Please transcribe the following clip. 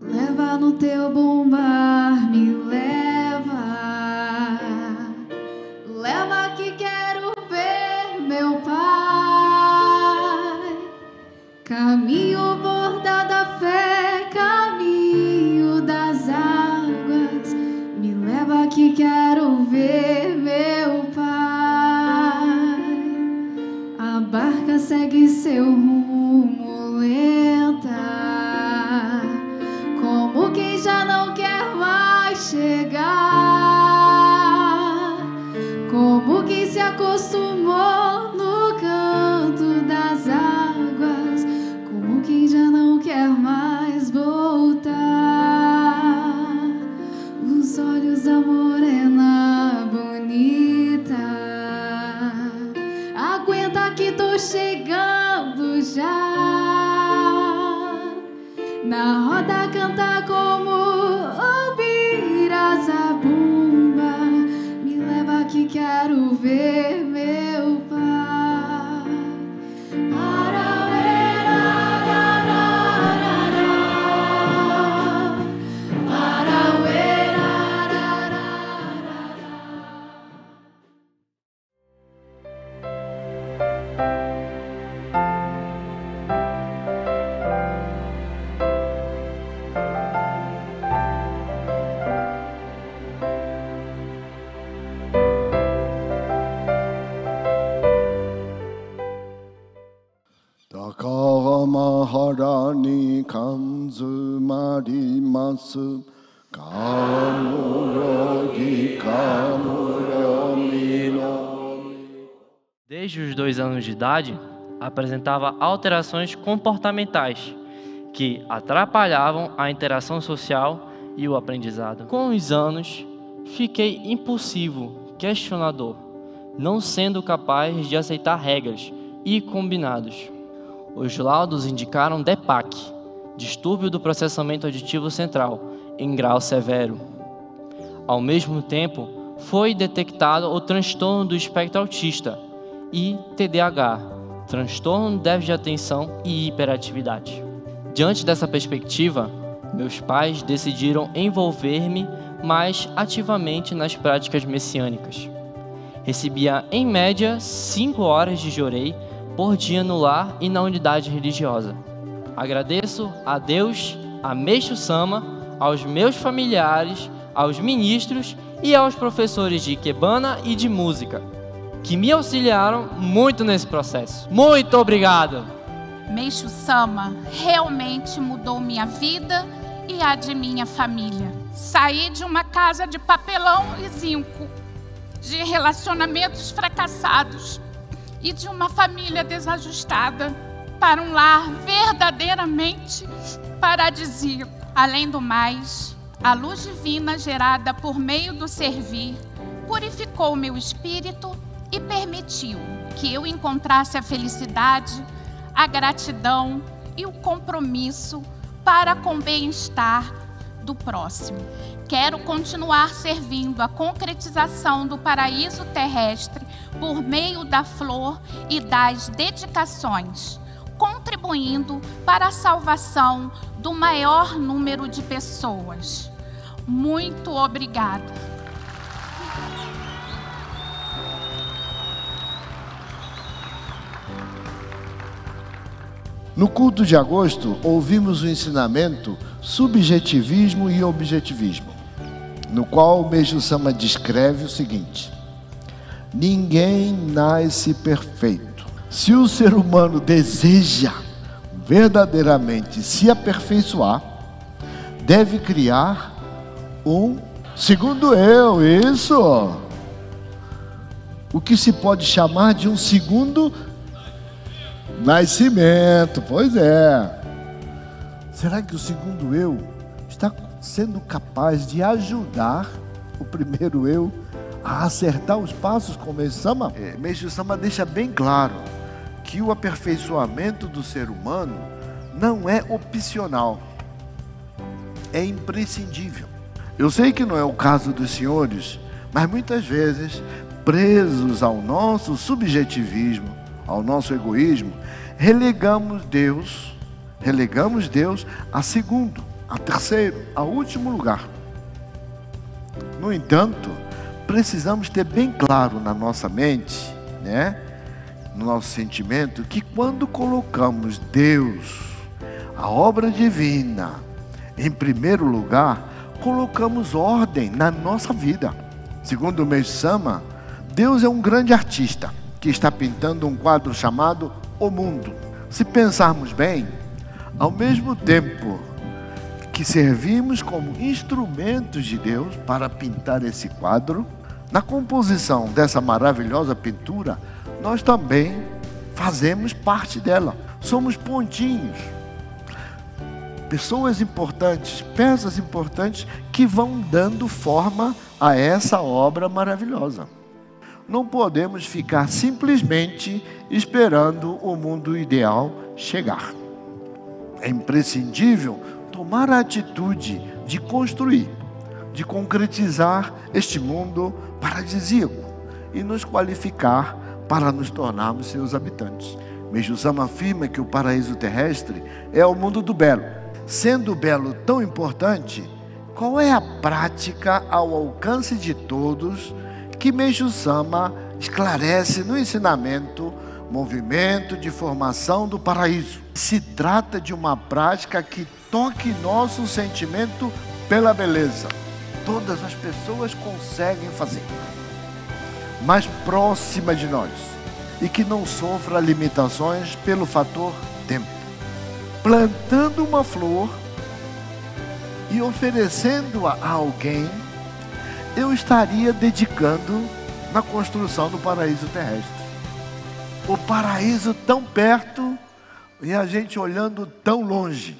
Leva no teu bombar, me leva. Leva que quero ver meu pai. Caminho bordado da fé, caminho das águas. Me leva que quero ver meu pai. A barca segue seu rumo 高浜原に感づまります。かむよぎかむよみの。 Desde os dois anos de idade, apresentava alterações comportamentais que atrapalhavam a interação social e o aprendizado. Com os anos, fiquei impulsivo, questionador, não sendo capaz de aceitar regras e combinados. Os laudos indicaram DEPAC, distúrbio do processamento auditivo central, em grau severo. Ao mesmo tempo, foi detectado o transtorno do espectro autista e TDAH, transtorno de déficit de atenção e hiperatividade. Diante dessa perspectiva, meus pais decidiram envolver-me mais ativamente nas práticas messiânicas. Recebia, em média, 5 horas de jorei por dia no lar e na unidade religiosa. Agradeço a Deus, a Meixo Sama, aos meus familiares, aos ministros e aos professores de Ikebana e de música, que me auxiliaram muito nesse processo. Muito obrigado! Meixo Sama realmente mudou minha vida e a de minha família. Saí de uma casa de papelão e zinco, de relacionamentos fracassados e de uma família desajustada para um lar verdadeiramente paradisíaco. Além do mais, a luz divina gerada por meio do servir purificou meu espírito e permitiu que eu encontrasse a felicidade, a gratidão e o compromisso para com o bem-estar do próximo. Quero continuar servindo a concretização do paraíso terrestre por meio da flor e das dedicações, contribuindo para a salvação do maior número de pessoas. Muito obrigada. No culto de agosto, ouvimos o ensinamento Subjetivismo e Objetivismo, no qual o Meixo Sama descreve o seguinte: Ninguém nasce perfeito. Se o ser humano deseja verdadeiramente se aperfeiçoar, deve criar um segundo eu, isso. O que se pode chamar de um segundo Nascimento, pois é. Será que o segundo eu está sendo capaz de ajudar o primeiro eu a acertar os passos com o Meixo Sama? É, Meixo Sama deixa bem claro que o aperfeiçoamento do ser humano não é opcional, é imprescindível. Eu sei que não é o caso dos senhores, mas muitas vezes, presos ao nosso subjetivismo, ao nosso egoísmo, relegamos Deus relegamos Deus a segundo, a terceiro, a último lugar. No entanto, precisamos ter bem claro na nossa mente, né, no nosso sentimento, que quando colocamos Deus, a obra divina, em primeiro lugar, colocamos ordem na nossa vida. Segundo o Meio Sama, Deus é um grande artista que está pintando um quadro chamado O Mundo. Se pensarmos bem, ao mesmo tempo que servimos como instrumentos de Deus para pintar esse quadro, na composição dessa maravilhosa pintura, nós também fazemos parte dela. Somos pontinhos, pessoas importantes, peças importantes que vão dando forma a essa obra maravilhosa. Não podemos ficar simplesmente esperando o mundo ideal chegar. É imprescindível tomar a atitude de construir, de concretizar este mundo paradisíaco e nos qualificar para nos tornarmos seus habitantes. Mejusama afirma que o paraíso terrestre é o mundo do belo Sendo o belo tão importante, qual é a prática ao alcance de todos que Meishu Sama esclarece no ensinamento Movimento de Formação do Paraíso? Se trata de uma prática que toque nosso sentimento pela beleza. Todas as pessoas conseguem fazer, mais próxima de nós e que não sofra limitações pelo fator tempo plantando uma flor e oferecendo-a a alguém, eu estaria dedicando na construção do paraíso terrestre. O paraíso tão perto e a gente olhando tão longe.